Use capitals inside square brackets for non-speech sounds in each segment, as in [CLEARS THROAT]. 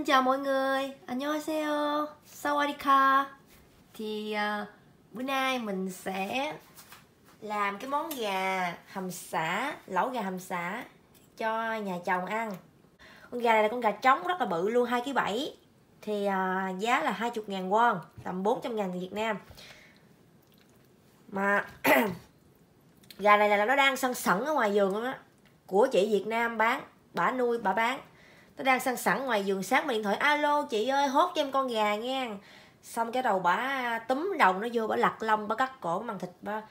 Xin chào mọi người, 안녕하세요, 사와디카 Thì uh, bữa nay mình sẽ làm cái món gà hầm xả, lẩu gà hầm xả cho nhà chồng ăn Con gà này là con gà trống rất là bự luôn, 2 kg 7 Thì uh, giá là 20 ngàn won, tầm 400 ngàn Việt Nam Mà [CLEARS THROAT] gà này là nó đang săn sẵn ở ngoài vườn luôn á Của chị Việt Nam bán, bà nuôi, bà bán nó đang săn sẵn ngoài giường sáng mà điện thoại. Alo chị ơi hốt cho em con gà nha. Xong cái đầu bả túm đầu nó vô bả lặt lông bả cắt cổ bằng thịt bả,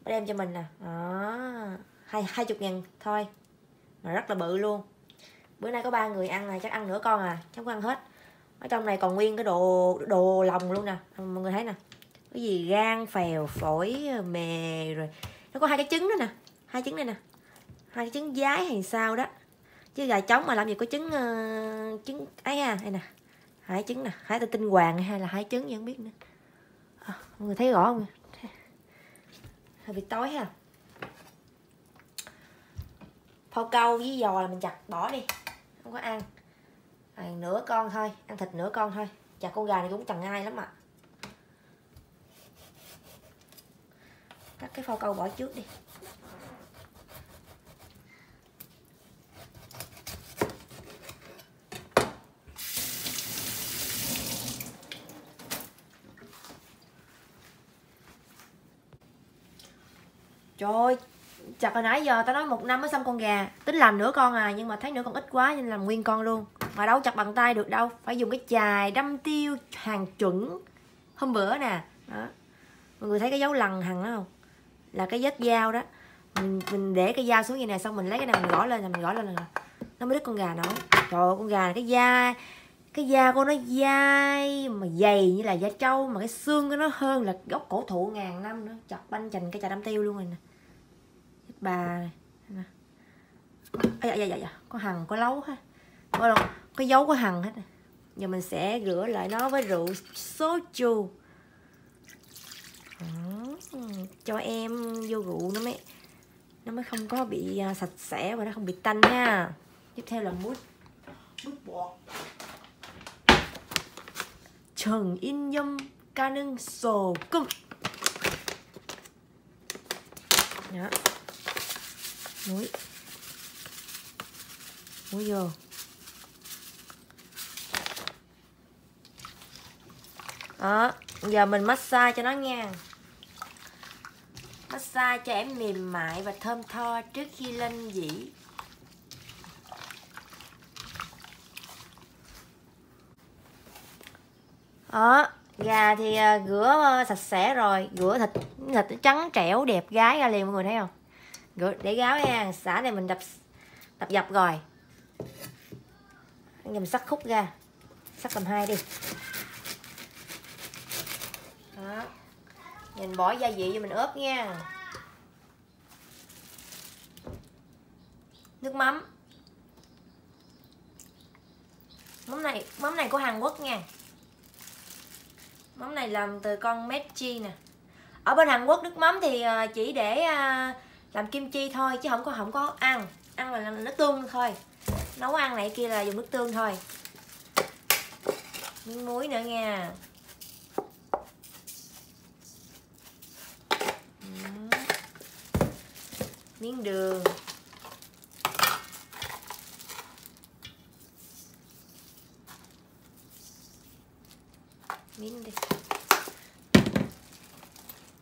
bả đem cho mình nè. Đó hai hai chục ngàn thôi. Mà rất là bự luôn. Bữa nay có ba người ăn này chắc ăn nửa con à chắc không ăn hết. Ở trong này còn nguyên cái đồ đồ lòng luôn nè. Mọi người thấy nè. Cái gì gan phèo phổi mề rồi. Nó có hai cái trứng đó nè. Hai trứng này nè. Hai cái trứng giái hay sao đó chứ gà trống mà làm gì có trứng uh, trứng ấy ha. Đây nè hai trứng nè hai tơ tinh hoàng hay là hai trứng gì không biết nữa. À, mọi người thấy rõ không? Hơi bị tối ha. Phao câu với giò là mình chặt bỏ đi không có ăn. À, nửa con thôi ăn thịt nửa con thôi. Chặt con gà này cũng chẳng ai lắm ạ. À. cắt cái phao câu bỏ trước đi. Trời ơi, chặt hồi nãy giờ tao nói một năm mới xong con gà. Tính làm nửa con à, nhưng mà thấy nửa con ít quá nên làm nguyên con luôn. Mà đâu chặt bằng tay được đâu Phải dùng cái chài đâm tiêu hàng chuẩn. Hôm bữa nè đó. Mọi người thấy cái dấu lằn hằng đó không? Là cái vết dao đó. Mình, mình để cái dao xuống như này xong mình lấy cái này mình gõ lên là mình gõ lên là nó mới đứt con gà nó. Trời ơi con gà này cái da cái da của nó dai mà dày như là da trâu mà cái xương của nó hơn là gốc cổ thụ ngàn năm nữa. Chặt banh chành cái chà đâm tiêu luôn rồi nè bà. Này dạ, dạ, dạ. có hằng có lấu ha có, có dấu có hằng hết giờ mình sẽ rửa lại nó với rượu soju. Đó. cho em vô rượu nó mới nó mới không có bị à, sạch sẽ và nó không bị tanh nha tiếp theo là mút mút bột trần in dâm ca nâng sổ cung đó muối. Muối vô đó, giờ mình massage cho nó nha. Massage cho em mềm mại và thơm tho trước khi lên dĩ. Đó, gà thì à, rửa sạch sẽ rồi. Rửa thịt thịt trắng trẻo, đẹp gái ra liền, mọi người thấy không? Để gáo nha, xả này mình đập đập dập rồi. Giờ mình sắc khúc ra. Sắc tầm hai đi. Đó. Nhìn bỏ gia vị cho mình ướp nha. Nước mắm. Mắm này mắm này của Hàn Quốc nha. Mắm này làm từ con Mechi nè. Ở bên Hàn Quốc nước mắm thì à, chỉ để à, làm kim chi thôi, chứ không có không có ăn. Ăn là nước tương thôi. Nấu ăn này kia là dùng nước tương thôi. Miếng muối nữa nha. Miếng đường. Miếng đi.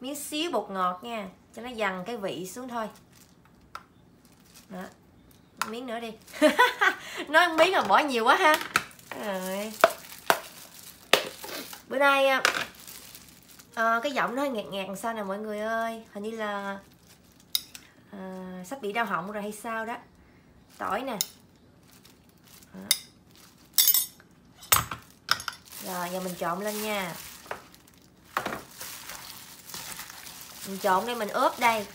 Miếng xíu bột ngọt nha cho nó dằn cái vị xuống thôi. Đó. Miếng nữa đi. [LAUGHS] Nói miếng là bỏ nhiều quá ha. Rồi. Bữa nay à, ờ, cái giọng nó hơi ngạt ngạt sao nè mọi người ơi. Hình như là à, sắp bị đau họng rồi hay sao đó. Tỏi nè. Đó. rồi giờ mình trộn lên nha. Mình trộn đây mình ướp đây.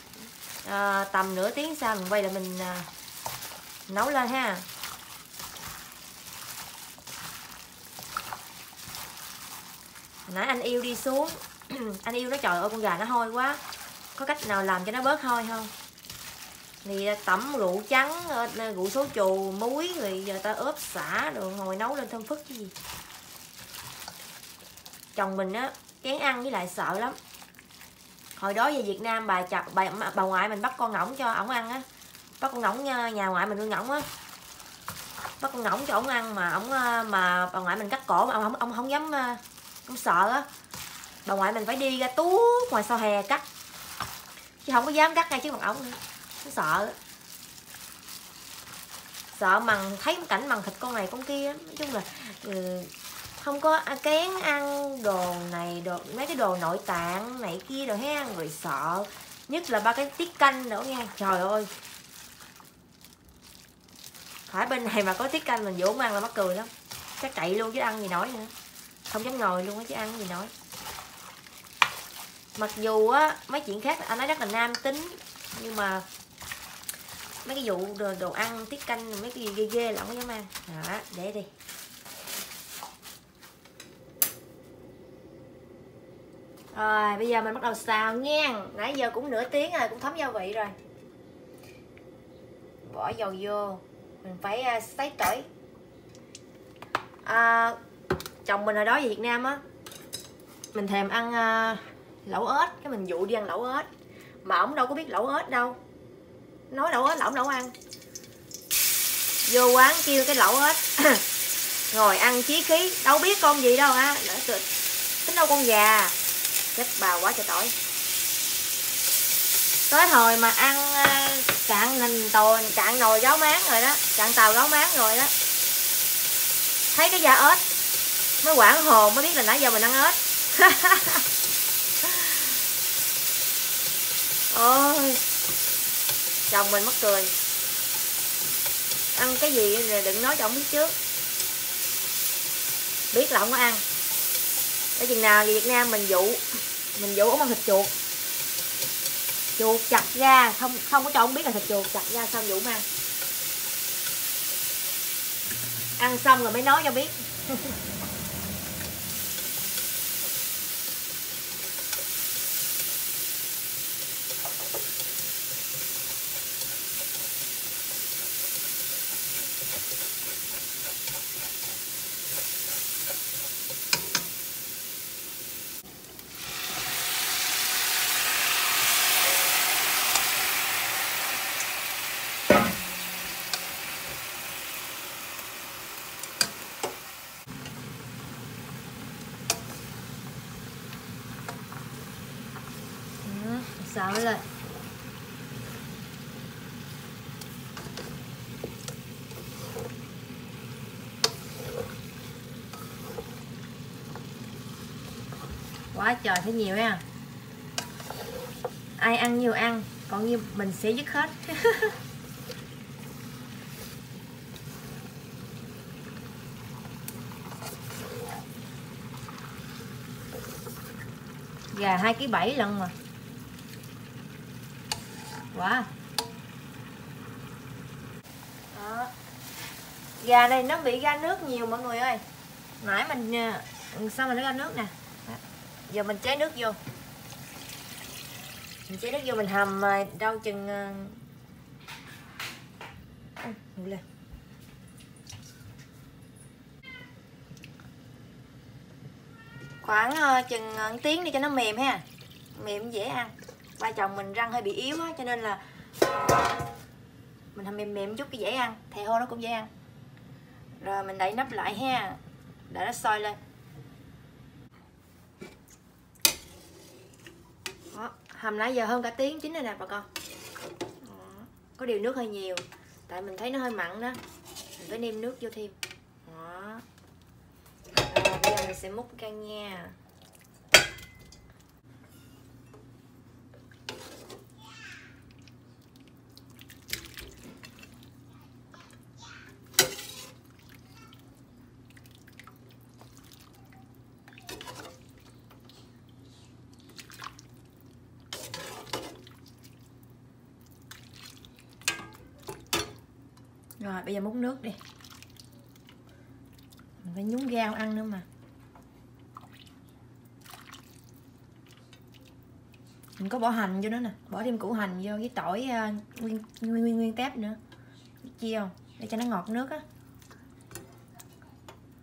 À, tầm nửa tiếng sau mình quay lại mình à, nấu lên ha. Nãy anh yêu đi xuống [CLEARS THROAT] anh yêu nó trời ơi con gà nó hôi quá. Có cách nào làm cho nó bớt hôi không? Thì ờ, tẩm rượu trắng rượu số chù muối rồi giờ ta ướp xả rồi ngồi nấu lên thơm phức chứ gì. Chồng mình á kén ăn với lại sợ lắm hồi đó về Việt Nam bà chặt bà, bà ngoại mình bắt con ngỗng cho ổng ăn á. Bắt con ngỗng ờ, nhà ngoại mình nuôi ngỗng á. Bắt con ngỗng cho ổng ăn mà ổng ờ, mà bà ngoại mình cắt cổ mà ông không ông không dám ờ, không sợ á. Bà ngoại mình phải đi ra tuốt ngoài sau hè cắt. Chứ không có dám cắt ngay trước mặt ổng nữa. Nó sợ. Sợ mằng thấy cảnh mằng thịt con này con kia. Nói chung là ừ, không có à, kén ăn đồ này đồ mấy cái đồ nội tạng này kia đồ ha người sợ nhất là ba cái tiết canh nữa nha. Trời ơi. Phải bên này mà có tiết canh mình vỗ ăn là mắc cười lắm. Chắc chạy luôn chứ ăn gì nói nữa. Không dám ngồi luôn á chứ ăn gì nói. Mặc dù á mấy chuyện khác anh nói rất là nam tính nhưng mà mấy cái vụ đồ, đồ ăn tiết canh mấy cái gì ghê ghê là không có dám ăn. Đó để đi. Rồi bây giờ mình bắt đầu xào nha. Nãy giờ cũng nửa tiếng rồi cũng thấm gia vị rồi. Bỏ dầu vô mình phải uh, sấy tỏi. À, chồng mình hồi đó về Việt Nam á mình thèm ăn à, lẩu ếch. Cái mình dụ đi ăn lẩu ếch. Mà ổng đâu có biết lẩu ếch đâu. Nói lẩu ếch là ổng đâu ăn. Vô quán kêu cái lẩu ếch. [COUGHS] Ngồi ăn chí khí. Đâu biết con gì đâu ha. Tính đâu con già chết bà quá trời tỏi tới hồi mà ăn ờ, cạn nình tồi cạn nồi gáo máng rồi đó cạn tàu gáo máng rồi đó. Thấy cái da ếch, mới quảng hồn mới biết là nãy giờ mình ăn ếch. [LAUGHS] Ôi, chồng mình mất cười. Ăn cái gì thì đừng nói cho ông biết trước. Biết là không có ăn để chừng nào về Việt Nam mình dụ mình dụ ống ăn thịt chuột. Chuột chặt ra, không không có cho ông biết là thịt chuột, chặt ra xong dụ ăn ăn xong rồi mới nói cho biết. [LAUGHS] xào lên quá trời thấy nhiều nha ai ăn nhiều ăn, còn như mình sẽ dứt hết. [LAUGHS] Gà hai ký bảy lần mà quá. Đó. gà này nó bị ra nước nhiều mọi người ơi. Nãy mình ờ, sao mình nó ra nước nè? Giờ mình chế nước vô. Mình chế nước vô mình hầm ờ, đâu chừng uh, lên. Khoảng uh, chừng uh, tiếng đi cho nó mềm ha. Mềm dễ ăn ba chồng mình răng hơi bị yếu á cho nên là mình hầm mềm mềm chút cái dễ ăn thè hô nó cũng dễ ăn. Rồi mình đậy nắp lại ha để nó sôi lên. Đó, hầm nãy giờ hơn cả tiếng chín rồi nè bà con. Đó. có điều nước hơi nhiều tại mình thấy nó hơi mặn đó. Mình phải nêm nước vô thêm. Đó. Rồi, bây giờ mình sẽ múc canh nha rồi bây giờ múc nước đi. Mình phải nhúng rau ăn nữa mà. Mình có bỏ hành vô nữa nè. Bỏ thêm củ hành vô với tỏi uh, nguyên nguyên nguyên nguyên tép nữa. Chia không? Để cho nó ngọt nước á.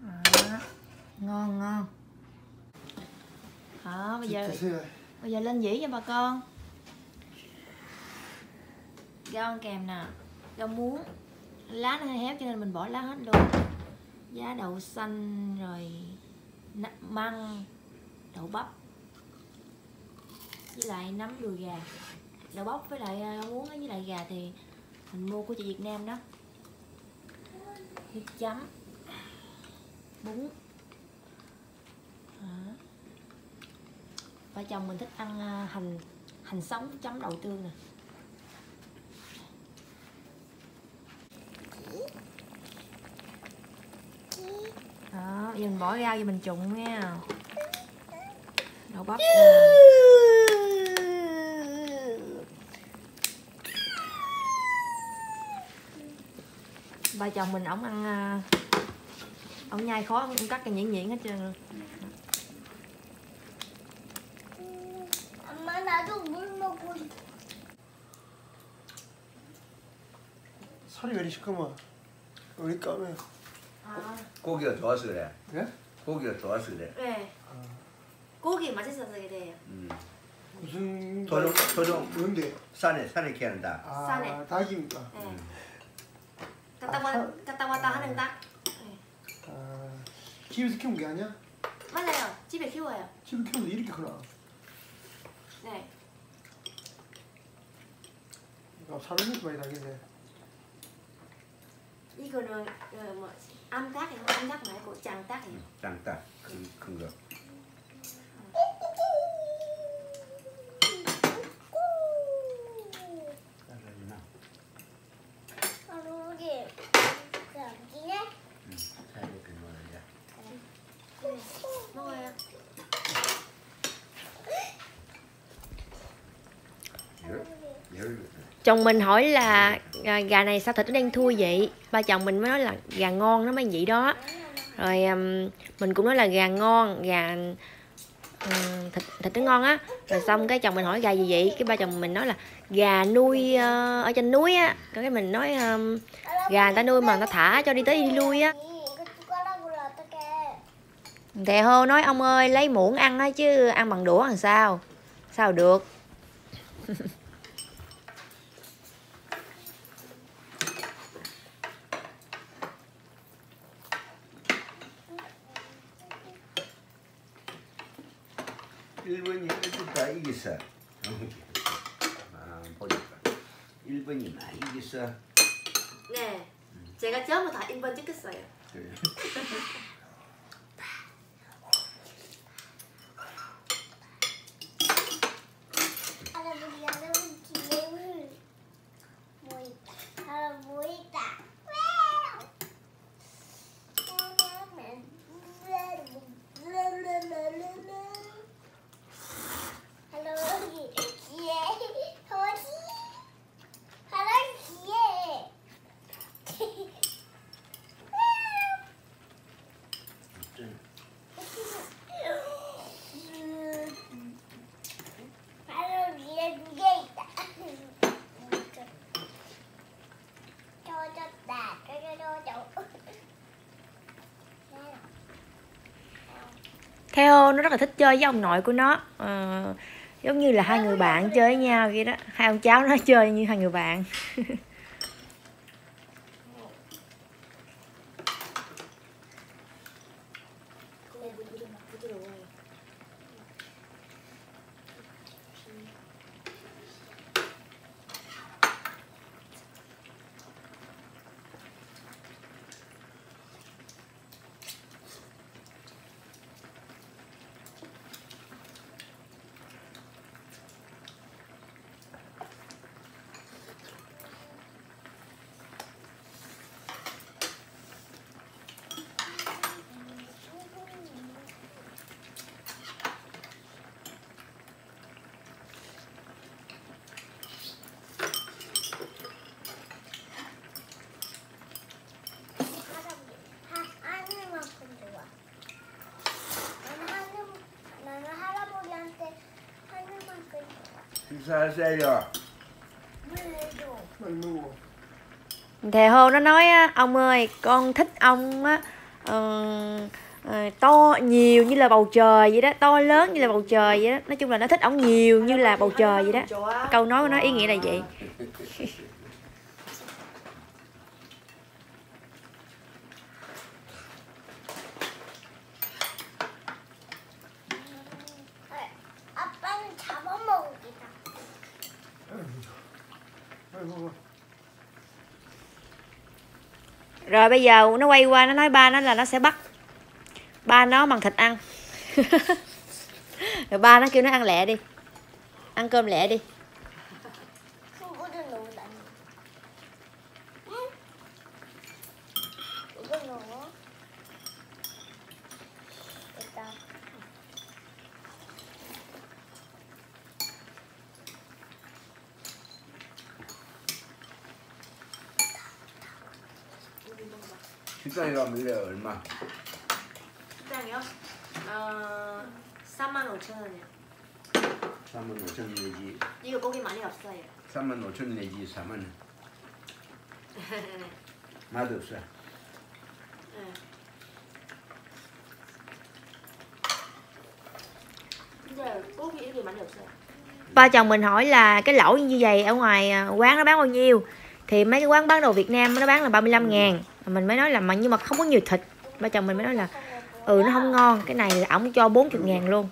À, ngon ngon. Hả bây giờ bây giờ lên dĩ cho bà con. Rau ăn kèm nè. Rau muống lá nó hơi héo cho nên mình bỏ lá hết luôn. Giá đậu xanh rồi măng đậu bắp. Với lại nấm đùi gà. Đậu bắp với lại à, muống với lại gà thì mình mua của chị Việt Nam đó. Nước chấm. Bún. Đó. vợ chồng mình thích ăn à, hành hành sống chấm đậu tương nè. đó giờ mình bỏ rau vô mình trụng nha đậu bắp nè ba chồng mình ổng ăn à, ổng nhai khó ổng cắt cái nhuyễn nhuyễn hết trơn rồi. 엄마 나도 물 먹고 싶어. 살이 왜 이리 시커먼? 우리 까매. 아, 고기가 좋아서 그래. 예? 고기가 좋아서 그래. 네. 고기 맛있어서 그래요. 음. 무슨 토종 토종 뭔데? 산에 산에 키운다. 아, 싸네. 닭입니까? 네. 갔다 와 갔다 왔다 하는 닭. 네. 아, 집에서 키운 게 아니야? 맞아요. 집에 키워요. 집에 키우는데 이렇게 크나? 네. 아, 이렇게 많이 나겠네. 이거는 어, 뭐 âm tác thì không âm tác mấy của chẳng tác thì chàng tác không, không được. Chồng mình hỏi là à, gà này sao thịt nó đang thui vậy? ba chồng mình mới nói là gà ngon nó mới vậy đó. Rồi um, mình cũng nói là gà ngon gà um, thịt thịt nó ngon á. Rồi xong cái chồng mình hỏi gà gì vậy? Cái ba chồng mình nói là gà nuôi uh, ở trên núi á. Cái mình nói um, gà người ta nuôi mà người ta thả cho đi tới đi lui á. Thè hô nói ông ơi lấy muỗng ăn á chứ ăn bằng đũa làm sao? Sao được? [LAUGHS] 일본이 일다 이겼어. 아, 보니까 일본이 많이 이겼어. 네. 제가 처음에 다 1번 찍겠어요. 그래. [LAUGHS] Theo nó rất là thích chơi với ông nội của nó. Ờ, giống như là hai người bạn chơi với nhau vậy đó. Hai ông cháu nó [LAUGHS] chơi như hai người bạn [LAUGHS] Salcedo. Thầy Hô nó nói ông ơi con thích ông á ờ, ờ, to nhiều như là bầu trời vậy đó to lớn như là bầu trời vậy đó. Nói chung là nó thích ông nhiều như là bầu trời vậy đó. Câu nói của nó ý nghĩa là vậy. Rồi bây giờ nó quay qua, nó nói ba nó là nó sẽ bắt. Ba nó bằng thịt ăn. [LAUGHS] Rồi ba nó kêu nó ăn lẹ đi. Ăn cơm lẹ đi. 3만원이라 얼마? 시장이요? 어... 3만 5천원이요 3만 5천원 내지. 이거 고기 많이 없어요. 3만 5천원 내지 4만원 맛없어. 네. ba chồng mình hỏi là cái lẩu như vậy ở ngoài ờ, quán nó bán bao nhiêu? Thì mấy cái quán bán đồ Việt Nam nó bán là 35 ngàn mình mới nói là mà nhưng mà không có nhiều thịt. Ba chồng mình mới nói là ừ nó không ngon. Cái này là ổng cho 40 ngàn luôn.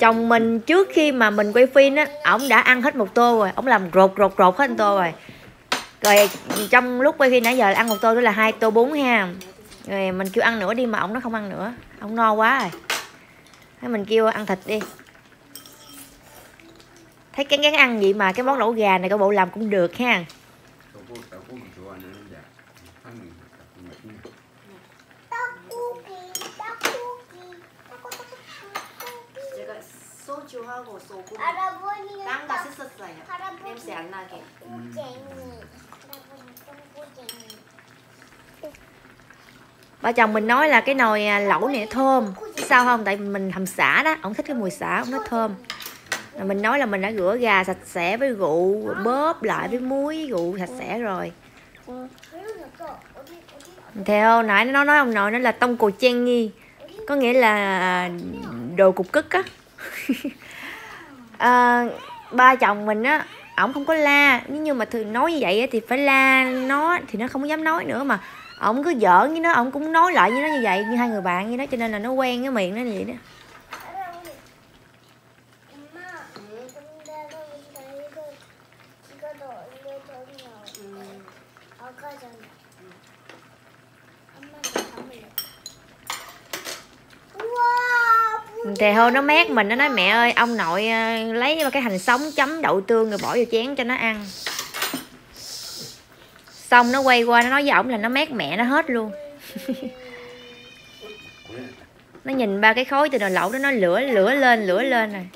Chồng mình trước khi mà mình quay phim á, ổng đã ăn hết một tô rồi. Ổng làm rột rột rột hết một tô rồi. Rồi trong lúc quay phim nãy giờ ăn một tô nữa là hai tô bún ha rồi mình kêu ăn nữa đi mà ổng nó không ăn nữa ổng no quá rồi thế mình kêu ăn thịt đi thấy cái gán ăn vậy mà cái món lẩu gà này có bộ làm cũng được ha 저거 닭고기 좋아하는데 한미 닭고기 맛있네. 떡고기, 떡고기, 떡고기. 제가 소주하고 소금 할아버지는 떡- 썼어요 할아버지 안 나게 똥 Ba chồng mình nói là cái nồi à, lẩu này thơm. Sao không? Tại mình hầm xả đó. Ông thích cái mùi xả ông nói thơm. Rồi mình nói là mình đã rửa gà sạch sẽ với rượu bóp lại với muối rượu sạch sẽ rồi. Theo nãy nó nói ông nội nó là tông cồ chen nghi. Có nghĩa là à, đồ cục cức á. [LAUGHS] À, ba chồng mình á ổng không có la. Nhưng mà thường nói như vậy thì phải la nó thì nó không dám nói nữa mà ổng cứ giỡn với nó ổng cũng nói lại với nó như vậy, như hai người bạn như đó, cho nên là nó quen cái miệng nó như vậy đó. Thì hô, nó mét mình, nó nói, mẹ ơi, ông nội ờ, lấy cái hành sống chấm đậu tương rồi bỏ vô chén cho nó ăn xong nó quay qua nó nói với ổng là nó mét mẹ nó hết luôn. [LAUGHS] Nó nhìn ba cái khối từ nồi lẩu đó nó lửa lửa lên lửa lên rồi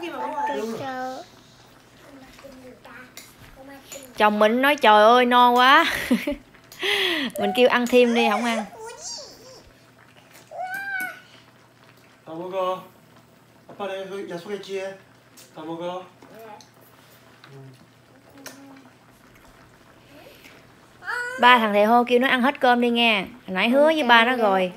고기만 먹어요 고맙습니다. 고맙습니다. chồng mình nói trời ơi no quá [LAUGHS] mình kêu ăn thêm đi không ăn 다 먹어. 아빠 내가 그 약속했지? 다 먹어. ba thằng thầy hô kêu nó ăn hết cơm đi nghe Hồi nãy hứa với ba nó rồi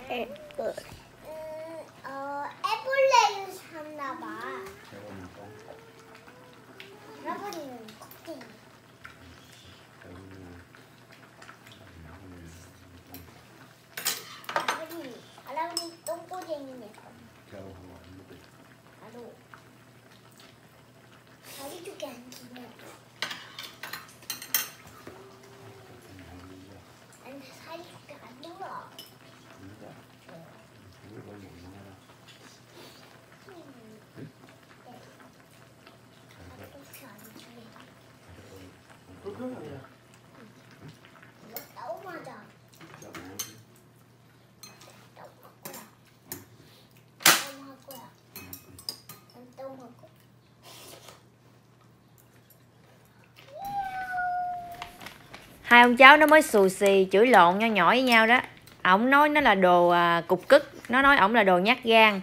hai ông cháu nó mới xù xì chửi lộn nho nhỏ với nhau đó. Ổng nói nó là đồ à, cục cức nó nói ổng là đồ nhát gan.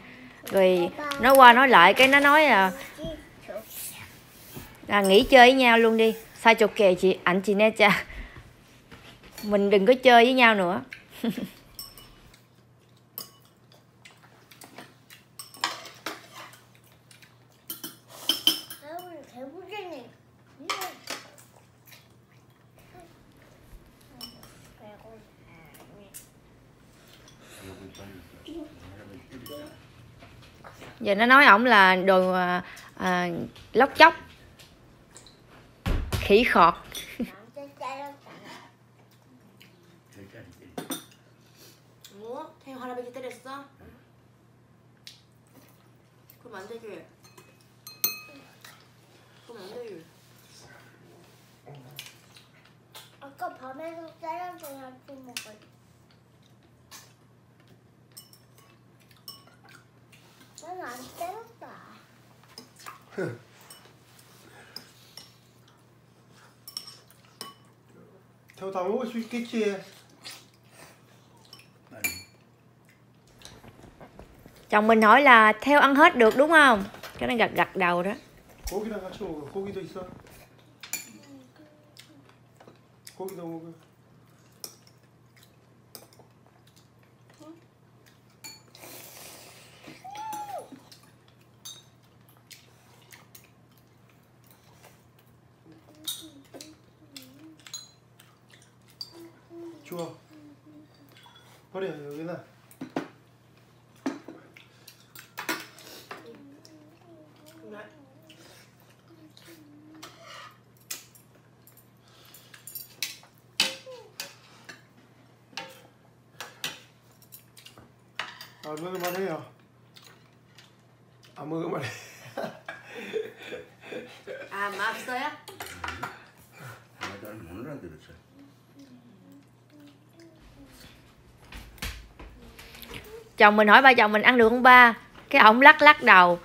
Rồi nó qua nói lại cái nó nói là, à, nghỉ chơi với nhau luôn đi. Sai chục kề chị ảnh chị nè cha mình đừng có chơi với nhau nữa. [LAUGHS] giờ nó nói ổng là đồ à, à lóc chóc khỉ khọt. 태호 다 먹을 수 있겠지. chồng mình hỏi là theo ăn hết được đúng không cái nó gật gật đầu đó 고기랑 같이 먹어. 고기도 있어. 고기도 먹어. 안 먹을만 해요. 안 먹을만 해. à mà 없어요? 아들 못 알아들었어 chồng mình hỏi ba chồng mình ăn được không ba cái ổng lắc lắc đầu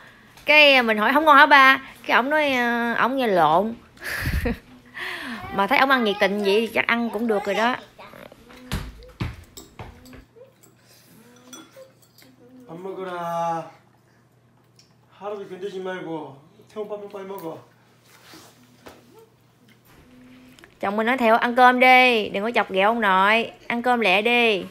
cái mình hỏi không ngon hả ba cái ổng nói "Ờ, ổng nghe lộn [LAUGHS] mà thấy ổng ăn nhiệt tình vậy thì chắc ăn cũng được rồi đó 밥 먹어라. 할아버지 건드지 말고 태훈 밥좀 빨리 먹어. chồng mình nói theo ăn cơm đi đừng có chọc ghẹo ông nội ăn cơm lẹ đi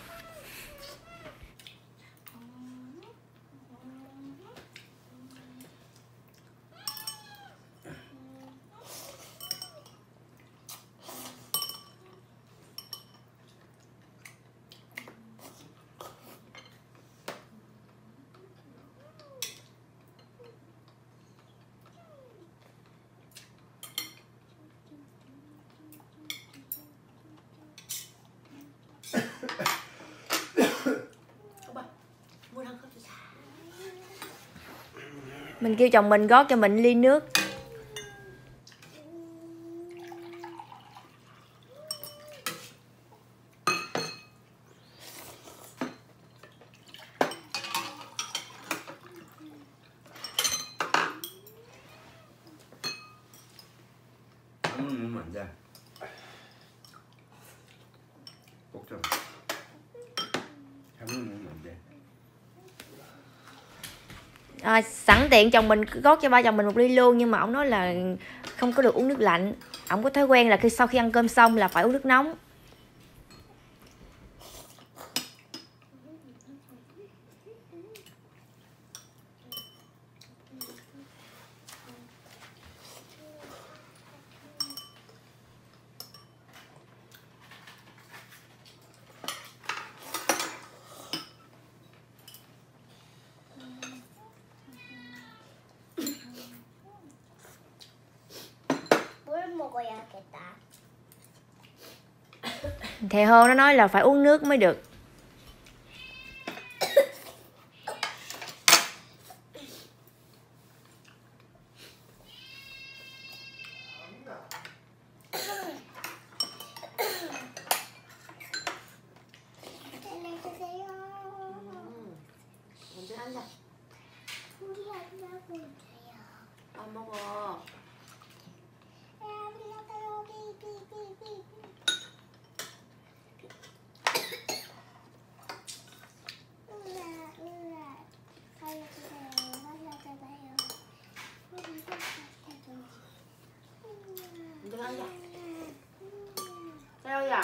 Mình kêu chồng mình gót cho mình ly nước. Tiện chồng mình gót cho ba chồng mình một ly luôn, nhưng mà ông nói là không có được uống nước lạnh. Ông có thói quen là khi sau khi ăn cơm xong là phải uống nước nóng. Thầy hô nó nói là phải uống nước mới được sao vậy sao vậy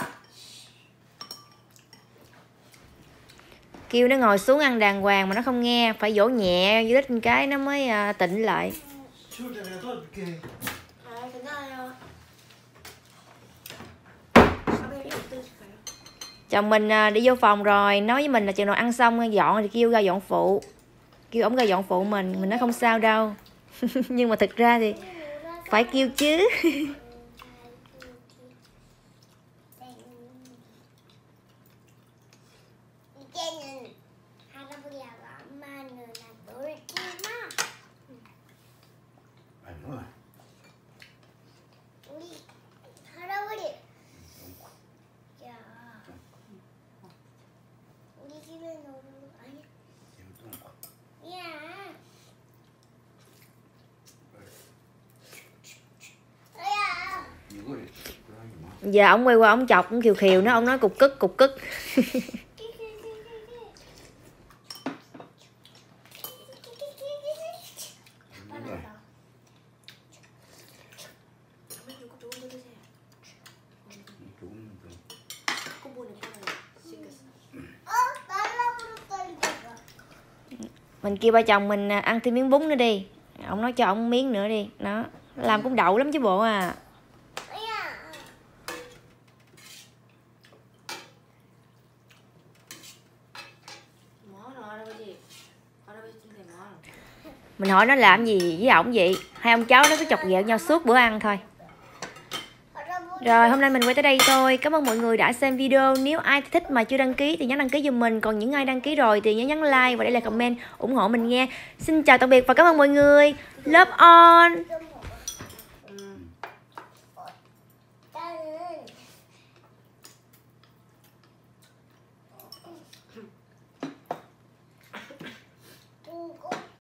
kêu nó ngồi xuống ăn đàng hoàng mà nó không nghe phải dỗ nhẹ dưới đất cái nó mới à, tỉnh lại. Chồng mình à, đi vô phòng rồi nói với mình là chừng nào ăn xong à, dọn thì kêu ra dọn phụ. Kêu ổng ra dọn phụ mình mình nói không sao đâu. [LAUGHS] Nhưng mà thực ra thì phải kêu chứ. [LAUGHS] giờ ông quay qua ông chọc ông khiều khiều nó ông nói cục cức cục cức. Mình kêu ba chồng mình ăn thêm miếng bún nữa đi. Ông nói cho ông miếng nữa đi. Nó làm cũng đậu lắm chứ bộ à. hỏi nó làm gì với ổng vậy? Hai ông cháu nó cứ chọc ghẹo nhau suốt bữa ăn thôi. Rồi, hôm nay mình quay tới đây thôi. Cảm ơn mọi người đã xem video. Nếu ai thích mà chưa đăng ký thì nhấn đăng ký giùm mình. Còn những ai đăng ký rồi thì nhớ nhấn like và để lại comment ủng hộ mình nghe Xin chào tạm biệt và cảm ơn mọi người. Love on!